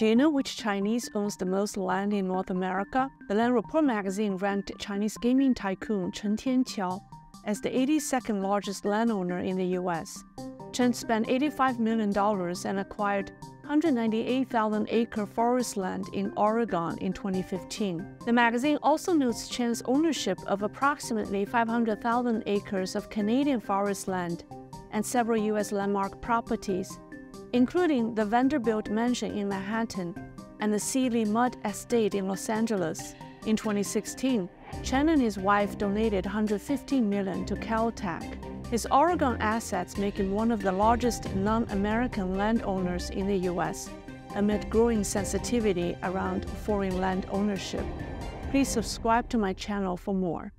Do you know which Chinese owns the most land in North America? The Land Report magazine ranked Chinese gaming tycoon Chen Tianqiao as the 82nd largest landowner in the US. Chen spent $85 million and acquired 198,000 acre forest land in Oregon in 2015. The magazine also notes Chen's ownership of approximately 500,000 acres of Canadian forest land and several U.S. landmark properties, including the Vanderbilt Mansion in Manhattan and the Seeley Mudd Estate in Los Angeles. In 2016, Chen and his wife donated 115 million to Caltech. His Oregon assets make him one of the largest non-American landowners in the U.S. amid growing sensitivity around foreign land ownership. Please subscribe to my channel for more.